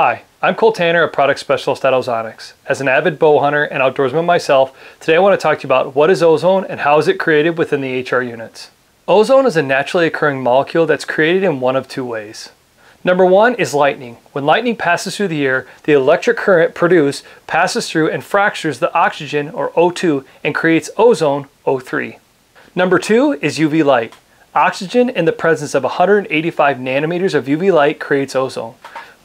Hi, I'm Cole Tanner, a product specialist at Ozonics. As an avid bow hunter and outdoorsman myself, today I want to talk to you about what is ozone and how is it created within the HR units. Ozone is a naturally occurring molecule that's created in one of two ways. Number one is lightning. When lightning passes through the air, the electric current produced passes through and fractures the oxygen, or O2, and creates ozone, O3. Number two is UV light. Oxygen in the presence of 185 nanometers of UV light creates ozone.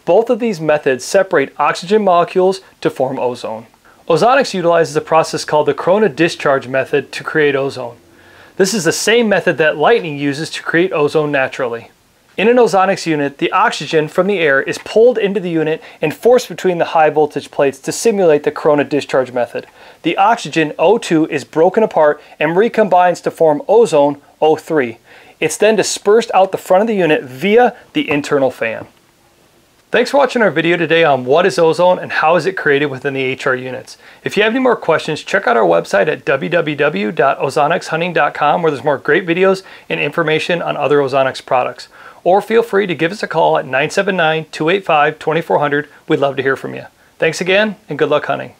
Both of these methods separate oxygen molecules to form ozone. Ozonics utilizes a process called the corona discharge method to create ozone. This is the same method that lightning uses to create ozone naturally. In an ozonics unit, the oxygen from the air is pulled into the unit and forced between the high voltage plates to simulate the corona discharge method. The oxygen, O2, is broken apart and recombines to form ozone, O3. It's then dispersed out the front of the unit via the internal fan. Thanks for watching our video today on what is ozone and how is it created within the HR units. If you have any more questions, check out our website at www.ozonicshunting.com where there's more great videos and information on other Ozonics products. Or feel free to give us a call at 979-285-2400. We'd love to hear from you. Thanks again and good luck hunting.